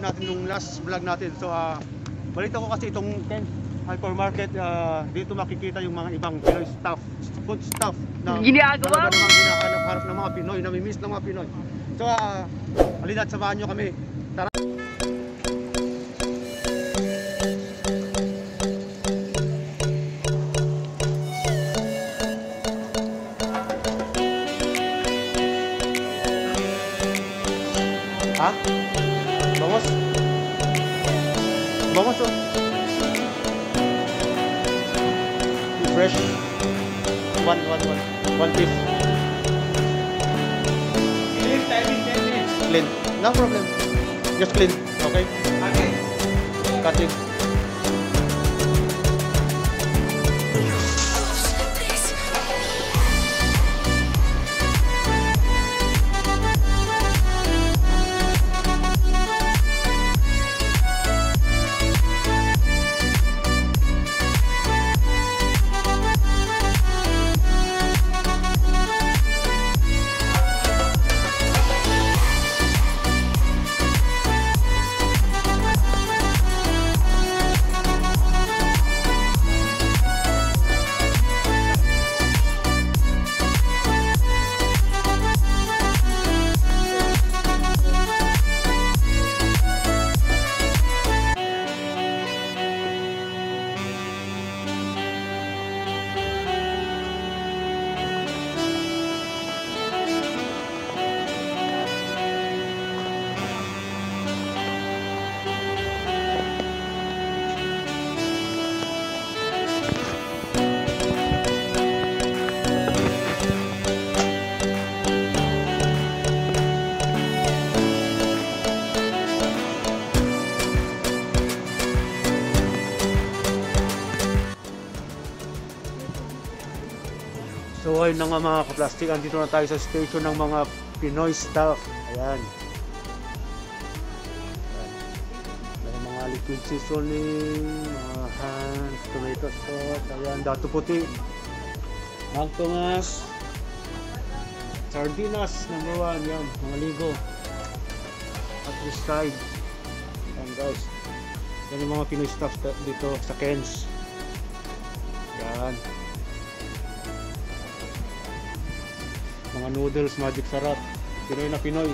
nung last vlog natin. So, ah, balita ko kasi itong tent hypermarket, ah, dito makikita yung mga ibang Pinoy stuff, food stuff na Ginagawa? talaga namang hinahanap-hanap ng mga Pinoy, namimiss ng mga Pinoy. So, ah, halina't samahan nyo kami. Tara! Ha? Bangos oh. Fresh. One, one, one. One piece. Clean timing 10 minutes. Clean. No problem. Just clean. Okay? Okay. Cut it. So ayun na nga mga kaplastik, andito na tayo sa station ng mga Pinoy staff. Ayan. Ayan. May mga liquid seasoning, mga hands, tomato sauce, ayan, dato puti. Mang Tomas. Sardinas, number one, yan, mga ligo. At this side. Ayan guys. Yan yung mga Pinoy staff dito sa Ken's. Yan. Mga noodles, magic sarap. Pinoy na Pinoy.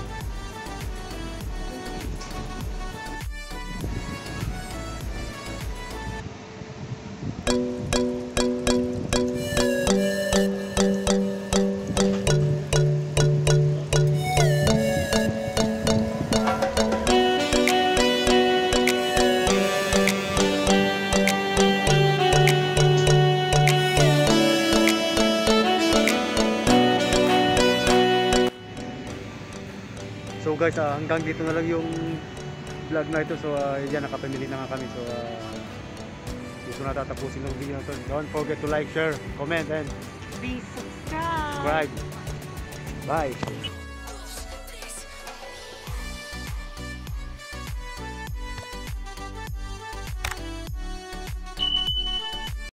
Guys, ah, hanggang dito na lang yung vlog na ito. So uh, yan, nakapamili na nga kami. So uh, dito na tatapusin ng video na ito. Don't forget to like, share, comment, and Please subscribe. subscribe. Bye!